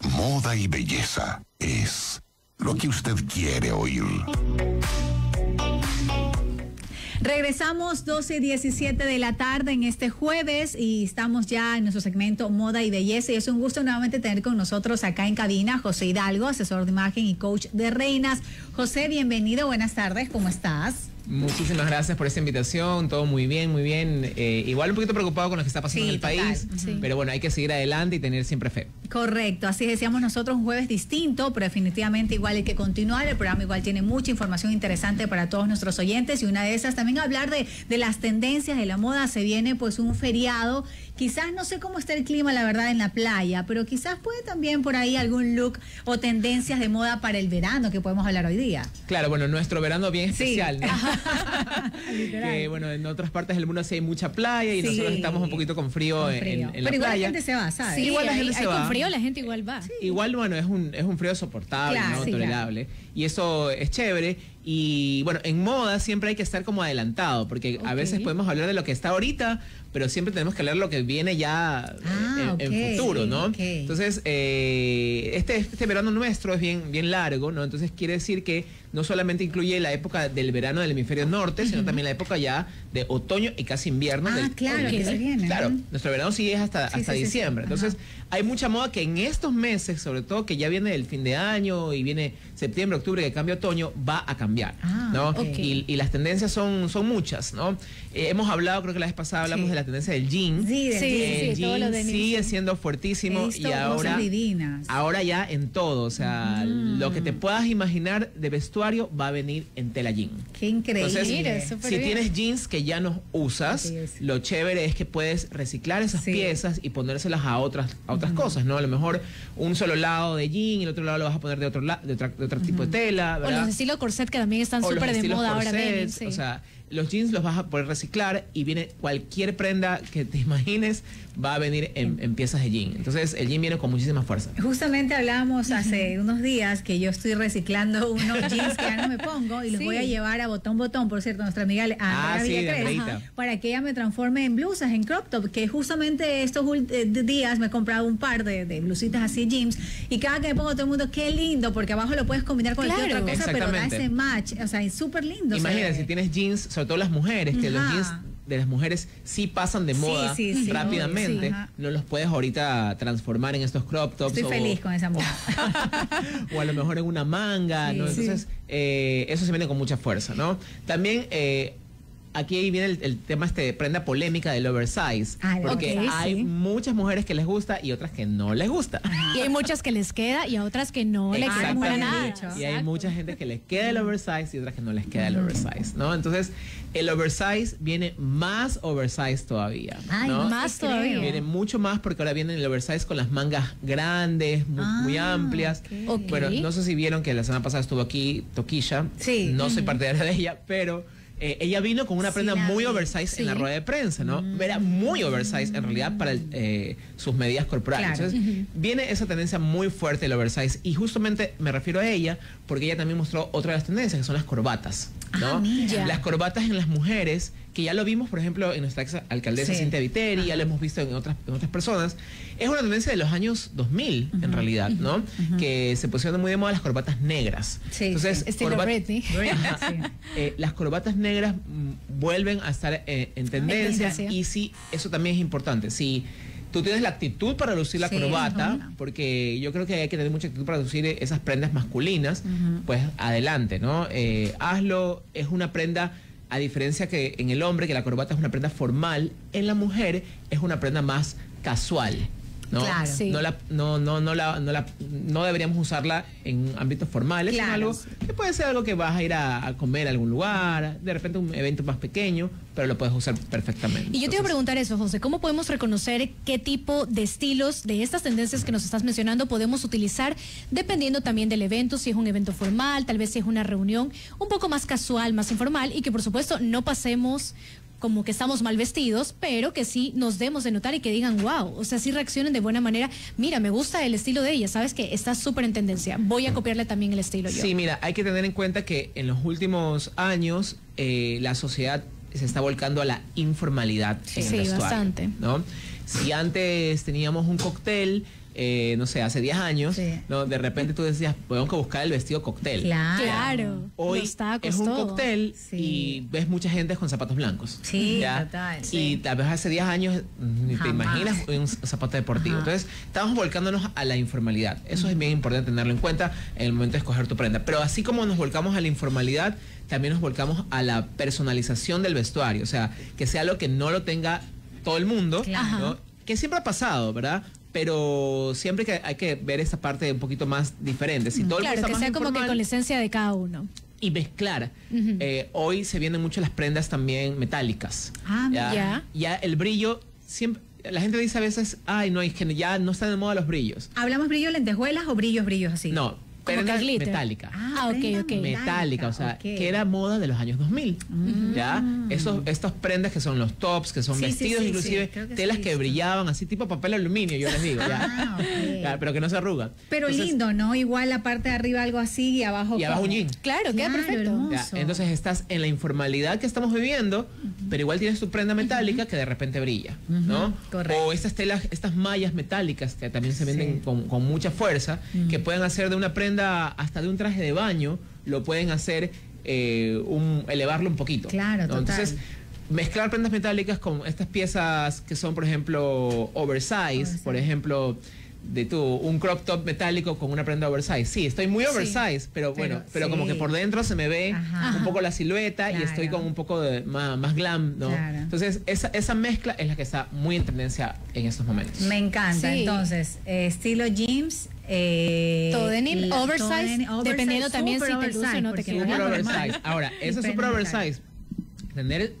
Moda y belleza es lo que usted quiere oír. Regresamos 12 y 17 de la tarde en este jueves y estamos ya en nuestro segmento Moda y Belleza y es un gusto nuevamente tener con nosotros acá en cabina José Hidalgo, asesor de imagen y coach de reinas. José, bienvenido, buenas tardes, ¿cómo estás? Muchísimas gracias por esta invitación, todo muy bien, muy bien. Eh, igual un poquito preocupado con lo que está pasando en el país, pero bueno, hay que seguir adelante y tener siempre fe. Correcto, así decíamos nosotros, un jueves distinto, pero definitivamente igual hay que continuar. El programa igual tiene mucha información interesante para todos nuestros oyentes y una de esas también hablar de, de las tendencias de la moda. Se viene pues un feriado, quizás no sé cómo está el clima, la verdad, en la playa, pero quizás puede también por ahí algún look o tendencias de moda para el verano que podemos hablar hoy día. Claro, bueno, nuestro verano bien especial, ¿no? que bueno, en otras partes del mundo sí hay mucha playa y nosotros estamos un poquito con frío, En, la Pero igual la gente se va, ¿sabes? Sí, igual la gente se va. Con frío la gente igual va. Igual, bueno, es un, es un frío soportable, ¿no? Tolerable. Y eso es chévere. Y bueno, en moda siempre hay que estar como adelantado, porque a veces podemos hablar de lo que está ahorita, pero siempre tenemos que hablar lo que viene ya ah, en, futuro, ¿no? Entonces, eh, este, este verano nuestro es bien, bien largo, ¿no? Entonces quiere decir que no solamente incluye la época del verano del hemisferio norte, sino también la época ya de otoño y casi invierno. Ah, claro, que se viene. Claro, nuestro verano sigue hasta, hasta diciembre. Entonces, hay mucha moda que en estos meses, sobre todo que ya viene el fin de año y viene septiembre, octubre, que cambia otoño, va a cambiar, ah, ¿no? Y, las tendencias son, son muchas, ¿no? Eh, hemos hablado, creo que la vez pasada hablamos de la tendencia del jean. Sí, el jean sigue siendo fuertísimo y ahora, ahora ya en todo, o sea, mm. lo que te puedas imaginar de vestuario va a venir en tela jean. Qué increíble. si tienes jeans que ya no usas, lo chévere es que puedes reciclar esas piezas y ponérselas a otras, a otras cosas, ¿no? A lo mejor un solo lado de jean y el otro lado lo vas a poner de otro, lado de, otro tipo de tela. ¿verdad? O los estilos corset que también están súper de moda ahora. O sea, los jeans los vas a poder reciclar y viene cualquier prenda que te imagines va a venir en, piezas de jean. Entonces el jean viene con muchísima fuerza. Justamente hablábamos hace unos días que yo estoy reciclando unos jeans que ya no me pongo y los voy a llevar a botón botón, por cierto, nuestra amiga ah, para que ella me transforme en blusas, en crop top, que justamente estos eh, días me he comprado un par de, blusitas así jeans y cada que me pongo todo el mundo, qué lindo, porque abajo lo puedes combinar con cualquier otra cosa, pero da ese match, o sea, es súper lindo. Imagínate, si tienes jeans, sobre todo las mujeres, que los jeans de las mujeres sí pasan de moda rápidamente, no los puedes ahorita transformar en estos crop tops. Estoy feliz con esa moda. o a lo mejor en una manga, ¿no? Entonces, eh, eso se viene con mucha fuerza, ¿no? También eh, aquí viene el, tema este prenda polémica del oversize. porque hay muchas mujeres que les gusta y otras que no les gusta. Y hay muchas que les queda y a otras que no les queda para nada. Y hay mucha gente que les queda el oversize y otras que no les queda el oversize, ¿no? Entonces, el oversize viene más oversize todavía. más todavía. Viene mucho más porque ahora viene el oversize con las mangas grandes, muy, ah, amplias. Bueno, no sé si vieron que la semana pasada estuvo aquí Toquilla. Sí. No soy partidaria de ella, pero eh, ella vino con una prenda muy oversize en la rueda de prensa, ¿no? Mm. Era muy oversize en realidad para eh, sus medidas corporales. Entonces, viene esa tendencia muy fuerte del oversize y justamente me refiero a ella porque ella también mostró otra de las tendencias que son las corbatas, ¿no? Ah, las corbatas en las mujeres que ya lo vimos, por ejemplo, en nuestra ex alcaldesa Cintia Viteri, ya lo hemos visto en otras, otras personas, es una tendencia de los años 2000, en realidad, ¿no? Que se pusieron muy de moda las corbatas negras. Sí, Entonces, eh, las corbatas negras mm, vuelven a estar eh, en tendencia y sí, eso también es importante. Si tú tienes la actitud para lucir la corbata, porque yo creo que hay que tener mucha actitud para lucir esas prendas masculinas, pues adelante, ¿no? Eh, hazlo, es una prenda a diferencia que en el hombre, que la corbata es una prenda formal, en la mujer es una prenda más casual. ¿No? Claro, no, la, no, no, no, la, no, la, no deberíamos usarla en ámbitos formales, algo que puede ser algo que vas a ir a, comer a algún lugar, de repente un evento más pequeño, pero lo puedes usar perfectamente. Y yo te iba a preguntar eso, José, ¿cómo podemos reconocer qué tipo de estilos de estas tendencias que nos estás mencionando podemos utilizar dependiendo también del evento, si es un evento formal, tal vez si es una reunión un poco más casual, más informal y que por supuesto no pasemos como que estamos mal vestidos, pero que sí nos demos de notar y que digan, wow, o sea, sí reaccionen de buena manera. Mira, me gusta el estilo de ella, sabes que está súper en tendencia. Voy a copiarle también el estilo yo. Sí, mira, hay que tener en cuenta que en los últimos años eh, la sociedad se está volcando a la informalidad sí, bastante. ¿no? si antes teníamos un cóctel eh, no sé, hace 10 años, ¿no? de repente tú decías, podemos que buscar el vestido cóctel. Claro. Hoy es un cóctel y ves mucha gente con zapatos blancos. Sí, total. Y tal vez hace 10 años ni te imaginas un zapato deportivo. Entonces, estamos volcándonos a la informalidad. Eso es bien importante tenerlo en cuenta en el momento de escoger tu prenda. Pero así como nos volcamos a la informalidad, también nos volcamos a la personalización del vestuario. O sea, que sea lo que no lo tenga todo el mundo, que siempre ha pasado, ¿verdad? Pero siempre que hay que ver esa parte un poquito más diferente. Si todo claro, que sea como que con la esencia de cada uno. Y mezclar. Eh, hoy se vienen mucho las prendas también metálicas. Ah, ya. Ya el brillo siempre la gente dice a veces, ay, no, es que ya no están de moda los brillos. ¿Hablamos brillo lentejuelas o brillos, brillos así? No, prenda metálica. Ah, ok, ok. Metálica, o sea, que era moda de los años 2000. Mm. ¿Ya? Esos, estas prendas que son los tops, que son vestidos, inclusive telas que brillaban, así tipo papel aluminio, yo les digo. ¿ya? Ah, pero que no se arrugan. Pero lindo, ¿no? Igual la parte de arriba algo así y abajo. Y abajo un jean. Claro, queda perfecto. entonces estás en la informalidad que estamos viviendo, pero igual tienes tu prenda metálica que de repente brilla, ¿no? Correcto. O estas telas, estas mallas metálicas que también se venden con, con, mucha fuerza, que pueden hacer de una prenda hasta de un traje de baño, lo pueden hacer, eh, un, elevarlo un poquito. Claro, Entonces, mezclar prendas metálicas con estas piezas que son, por ejemplo, oversize, por ejemplo, de tu un crop top metálico con una prenda oversize. Sí, estoy muy oversize, pero, bueno, pero como que por dentro se me ve un poco la silueta y estoy con un poco de más, glam, ¿no? Entonces, esa, esa mezcla es la que está muy en tendencia en estos momentos. Me encanta. Entonces, eh, estilo jeans, eh, todo denim, oversize, dependiendo también si te luce o no te Super oversize. Ahora, ese super oversize, tener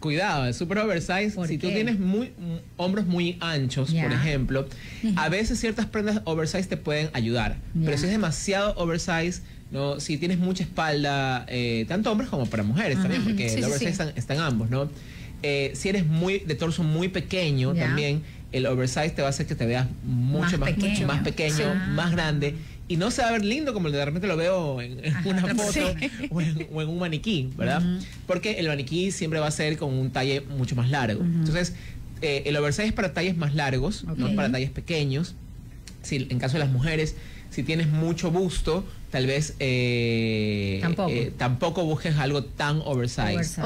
cuidado, el super oversize, si tú tienes muy hombros muy anchos, por ejemplo, a veces ciertas prendas oversize te pueden ayudar, pero si es demasiado oversize, no, si tienes mucha espalda, eh, tanto hombres como para mujeres también, porque el oversize Está, en ambos, ¿no? Eh, si eres muy de torso muy pequeño también el oversize te va a hacer que te veas mucho más, pequeño, más, pequeño, más grande. Y no se va a ver lindo como de repente lo veo en, una foto o, en, un maniquí, ¿verdad? Porque el maniquí siempre va a ser con un talle mucho más largo. Entonces, eh, el oversize es para talles más largos, no para talles pequeños. Si, en caso de las mujeres, si tienes mucho busto, tal vez eh, tampoco. Eh, busques algo tan oversize.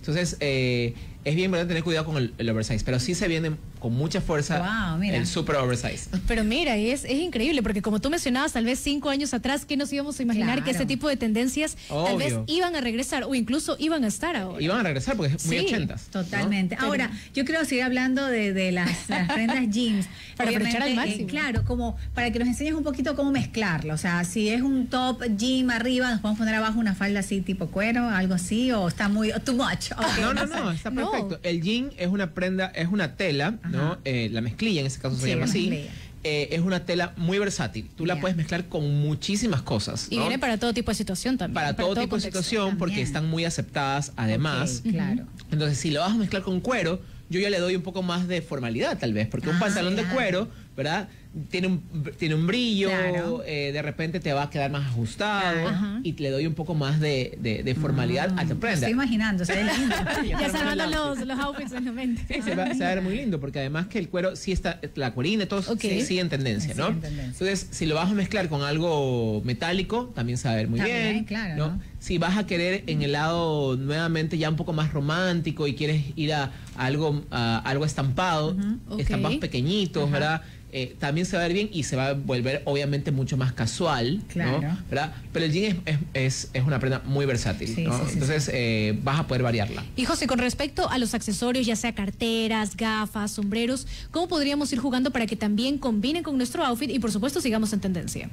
Entonces, eh, es bien verdad tener cuidado con el, oversize, pero sí se viene con mucha fuerza el super oversize. Pero mira, es, es increíble, porque como tú mencionabas, tal vez cinco años atrás, ¿qué nos íbamos a imaginar que ese tipo de tendencias tal vez iban a regresar o incluso iban a estar ahora? Iban a regresar porque es muy ochentas. Totalmente. Ahora, yo quiero seguir hablando de, las, prendas jeans. para aprovechar al eh, máximo. claro, como para que nos enseñes un poquito cómo mezclarlo. O sea, si es un top jean arriba, nos podemos poner abajo una falda así tipo cuero, algo así, o está muy too much. no, no, no, está perfecto. El jean es una prenda, es una tela, ¿no? Eh, la mezclilla en este caso se llama así. Eh, es una tela muy versátil. Tú la puedes mezclar con muchísimas cosas. Y viene para todo tipo de situación también. Para, todo, tipo de situación, porque están muy aceptadas además. claro. Entonces, si lo vas a mezclar con cuero, yo ya le doy un poco más de formalidad, tal vez, porque un ah, pantalón de cuero, ¿verdad? Tiene un, tiene un brillo, eh, de repente te va a quedar más ajustado y le doy un poco más de, de, formalidad a tu prenda. Estoy imaginando, se ve lindo. ya salvando los, los outfits en la mente. Sí, se va, a ver muy lindo porque además que el cuero sí está, la cuerina y todo sigue en tendencia, ¿no? Entonces, si lo vas a mezclar con algo metálico, también se va a ver muy bien. Claro, ¿no? Si vas a querer en el lado nuevamente ya un poco más romántico y quieres ir a, algo, a algo estampado, estampados pequeñitos, ¿verdad? Eh, también se va a ver bien y se va a volver obviamente mucho más casual, ¿no? ¿verdad? Pero el jean es, es, una prenda muy versátil, Entonces eh, vas a poder variarla. Y José, con respecto a los accesorios, ya sea carteras, gafas, sombreros, ¿cómo podríamos ir jugando para que también combinen con nuestro outfit y por supuesto sigamos en tendencia?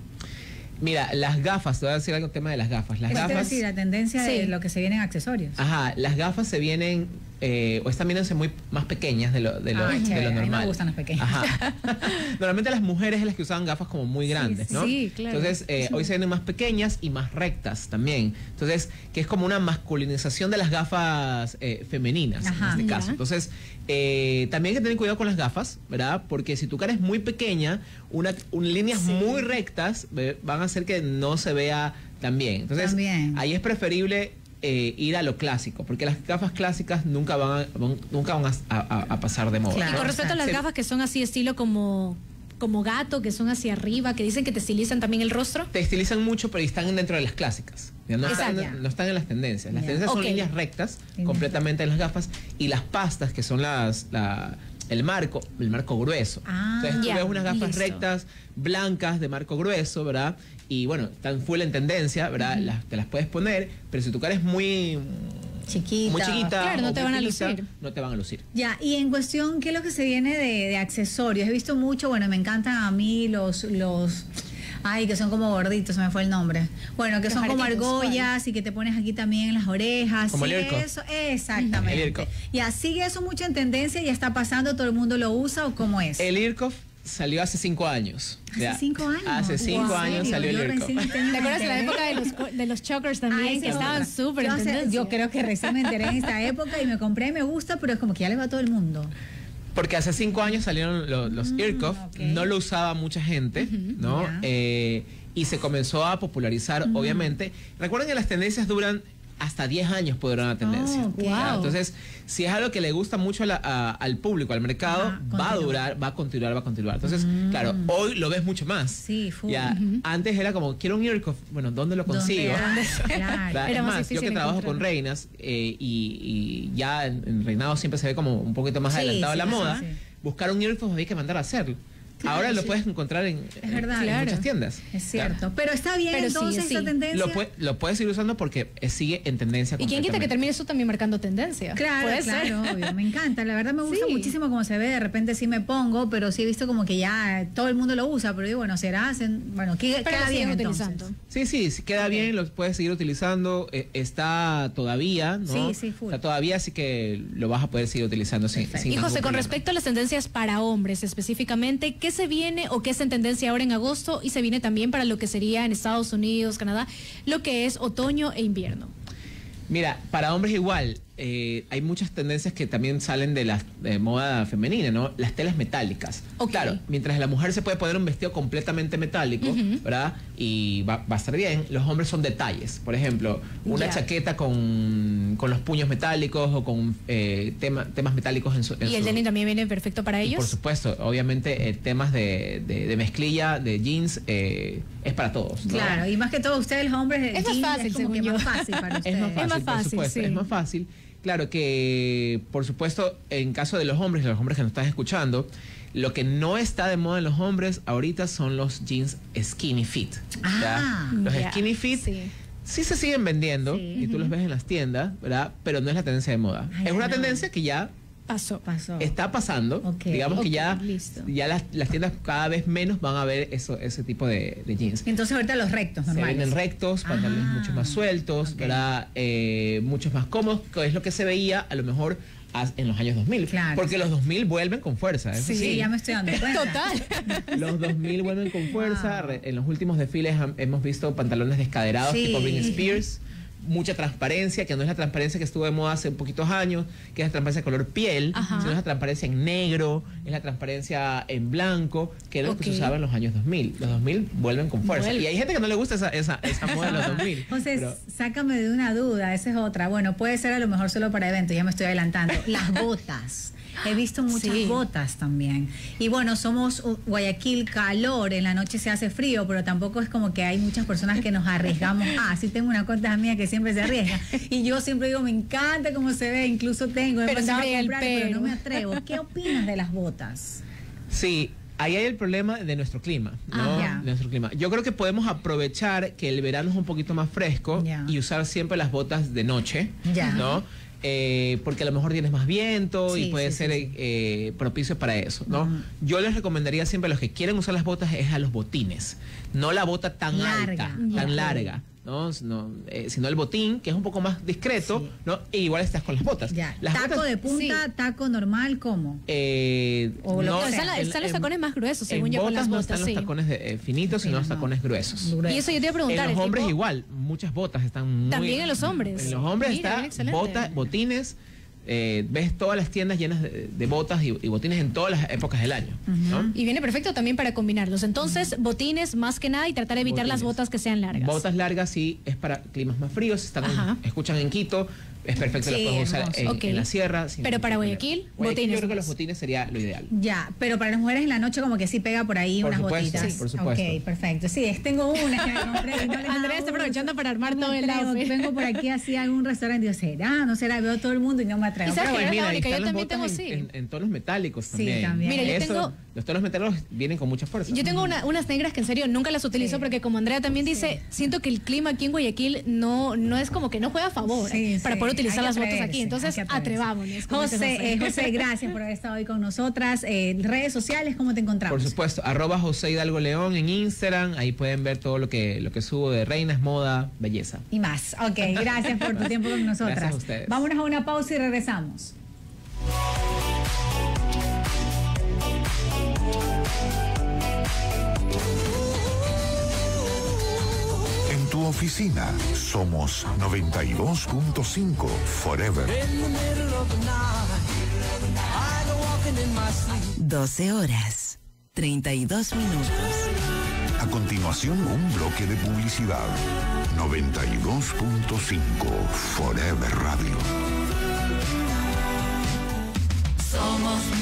Mira, las gafas, te voy a decir algo tema de las gafas. Las gafas. la tendencia de lo que se vienen accesorios. Ajá, las gafas se vienen eh, o están viéndose muy más pequeñas de lo, de lo, de lo normal. A mí me gustan las pequeñas. Ajá. Normalmente las mujeres es las que usaban gafas como muy grandes, ¿no? Sí, claro. Entonces, eh, hoy se vienen más pequeñas y más rectas también. Entonces, que es como una masculinización de las gafas eh, femeninas en este caso. Entonces, eh, también hay que tener cuidado con las gafas, ¿verdad? Porque si tu cara es muy pequeña, una, líneas muy rectas van a hacer que no se vea tan bien. Entonces, ahí es preferible eh, ir a lo clásico, porque las gafas clásicas nunca van a, nunca van a, pasar de moda. Y con respecto a las gafas que son así estilo como como gato, que son hacia arriba, que dicen que te estilizan también el rostro? Te estilizan mucho, pero están dentro de las clásicas. No, están, no están, en las tendencias. Las tendencias son líneas rectas, completamente en las gafas, y las pastas, que son las, el marco, el marco grueso. Ah, Entonces tú ves unas gafas rectas, blancas, de marco grueso, ¿verdad? Y bueno, están full en tendencia, ¿verdad? te las puedes poner, pero si tu cara es muy chiquita. Muy chiquita. Claro, no te van a lucir. No te van a lucir. Ya, y en cuestión, ¿qué es lo que se viene de, accesorios? He visto mucho, bueno, me encantan a mí los, los Ay, que son como gorditos, se me fue el nombre. Bueno, que son como argollas y que te pones aquí también en las orejas. Como el eso, exactamente. Y así eso mucho en tendencia, ya está pasando, todo el mundo lo usa o cómo es. El IRCOF salió hace cinco años. ¿Hace cinco años? Hace cinco años salió el IRCOF. ¿Te acuerdas de la época de los, de los chokers también? que estaban súper yo, yo creo que recién me enteré en esta época y me compré y me gusta, pero es como que ya le va a todo el mundo. Porque hace cinco años salieron los, los mm, no lo usaba mucha gente, ¿no? Eh, y se comenzó a popularizar, obviamente. Recuerden que las tendencias duran hasta 10 años puede durar una tendencia. Oh, Entonces, si es algo que le gusta mucho al público, al mercado, va a durar, va a continuar, va a continuar. Entonces, mm. claro, hoy lo ves mucho más. Sí, ya, Antes era como, quiero un Earcoff, bueno, ¿dónde lo consigo? es más, yo que trabajo con reinas eh, y, ya en, reinado siempre se ve como un poquito más adelantado a la moda, buscar un Earcoff había que mandar a hacerlo. Ahora lo puedes encontrar en, muchas tiendas. Es cierto. Pero está bien entonces esa tendencia. Lo, puedes ir usando porque sigue en tendencia. ¿Y quién quita que termine eso también marcando tendencia? Claro, claro, obvio. Me encanta. La verdad me gusta muchísimo cómo se ve. De repente sí me pongo, pero sí he visto como que ya todo el mundo lo usa. Pero digo, bueno, será. Bueno, queda bien utilizando. Sí, sí, queda bien. Lo puedes seguir utilizando. Eh, está todavía, ¿no? Sí, sí, Está todavía, así que lo vas a poder seguir utilizando sin, Y José, con respecto a las tendencias para hombres específicamente, ¿qué se viene o qué es en tendencia ahora en agosto y se viene también para lo que sería en Estados Unidos, Canadá, lo que es otoño e invierno? Mira, para hombres igual, eh, hay muchas tendencias que también salen de la moda femenina, ¿no? Las telas metálicas. Claro, mientras la mujer se puede poner un vestido completamente metálico, ¿verdad? Y va, a estar bien, los hombres son detalles. Por ejemplo, una chaqueta con, los puños metálicos o con eh, temas metálicos en su... ¿Y el denim también viene perfecto para ellos? por supuesto, obviamente eh, temas de, mezclilla, de jeans, es para todos. Claro, y más que todo ustedes los hombres... Es más fácil, es más fácil para ustedes. Es más fácil, es más fácil. Claro que, por supuesto, en caso de los hombres, los hombres que nos están escuchando, lo que no está de moda en los hombres ahorita son los jeans skinny fit. Ah, los skinny fit sí. se siguen vendiendo y tú los ves en las tiendas, ¿verdad? Pero no es la tendencia de moda. es una tendencia que ya Pasó. Pasó. Está pasando. Digamos que ya, ya las, tiendas cada vez menos van a ver eso, ese tipo de, jeans. Entonces ahorita los rectos, normales. Se vienen rectos, pantalones ah, mucho más sueltos, ¿verdad? Eh, muchos más cómodos, que es lo que se veía a lo mejor en los años 2000. Porque los 2000 vuelven con fuerza. Sí, sí, ya me estoy dando cuenta. Total. Los 2000 vuelven con fuerza. En los últimos desfiles hemos visto pantalones descaderados tipo Britney Spears mucha transparencia, que no es la transparencia que estuvo de moda hace poquitos años, que es la transparencia de color piel, sino es la transparencia en negro, es la transparencia en blanco, que es lo que se usaba en los años 2000. Los 2000 vuelven con fuerza. Y hay gente que no le gusta esa, esa, esa moda de los 2000. Entonces, sácame de una duda, esa es otra. Bueno, puede ser a lo mejor solo para eventos, ya me estoy adelantando. Las botas. He visto muchas botas también. Y bueno, somos Guayaquil calor, en la noche se hace frío, pero tampoco es como que hay muchas personas que nos arriesgamos. Ah, sí tengo una conta mía que siempre se arriesga. Y yo siempre digo, me encanta cómo se ve, incluso tengo, pero, pero no me atrevo. ¿Qué opinas de las botas? Sí, ahí hay el problema de nuestro clima, ¿no? Ah, nuestro clima. Yo creo que podemos aprovechar que el verano es un poquito más fresco y usar siempre las botas de noche, ¿no? Eh, porque a lo mejor tienes más viento y puede ser eh, propicio para eso, ¿no? Yo les recomendaría siempre a los que quieren usar las botas es a los botines, no la bota tan alta, tan larga. ¿No? Eh, sino el botín, que es un poco más discreto, ¿no? E igual estás con las botas. ¿Taco de punta, taco normal, cómo? Eh, no, están, los tacones más gruesos, según yo con las botas. No están los tacones eh, finitos, sino los tacones gruesos. Y eso yo te iba a preguntar. En los hombres igual, muchas botas están muy... También en los hombres. En los hombres están botas, botines eh, ves todas las tiendas llenas de, botas y, botines en todas las épocas del año. Y viene perfecto también para combinarlos. Entonces, botines más que nada y tratar de evitar las botas que sean largas. Botas largas sí es para climas más fríos. Están escuchan en Quito, es perfecto, sí, puedes usar en, la sierra. Pero para Guayaquil, botines. Yo creo que los botines sería lo ideal. Ya, pero para las mujeres en la noche como que sí pega por ahí unas botitas. Sí, por supuesto. Ok, perfecto. Sí, tengo una que me compré. Andrea está aprovechando para armar todo el outfit. Vengo por aquí así a algún restaurante y digo, ¿será? ¿No será? Veo todo el mundo y no me atrevo. ¿Y sabes pero, mira, yo también tengo en, en, tonos metálicos también. Sí, también. Mira, yo tengo... Los tonos metálicos vienen con mucha fuerza. Yo tengo unas negras que en serio nunca las utilizo porque como Andrea también dice, siento que el clima aquí en Guayaquil no, no es como que no juega a favor para poder utilizar las botas aquí. Entonces, atrevámonos. José, eh, José, gracias por haber estado hoy con nosotras. Eh, redes sociales, ¿cómo te encontramos? Por supuesto, arroba José Hidalgo León en Instagram. Ahí pueden ver todo lo que, lo que subo de reinas, moda, belleza. Y más. Ok, gracias por tu tiempo con nosotras. Gracias a ustedes. Vámonos a una pausa y regresamos. Oficina. Somos 92.5 Forever. 12 horas, 32 minutos. A continuación, un bloque de publicidad. 92.5 Forever Radio.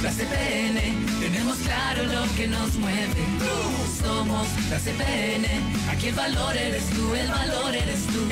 La CPN, tenemos claro lo que nos mueve. Somos la CPN, aquí el valor eres tú, el valor eres tú.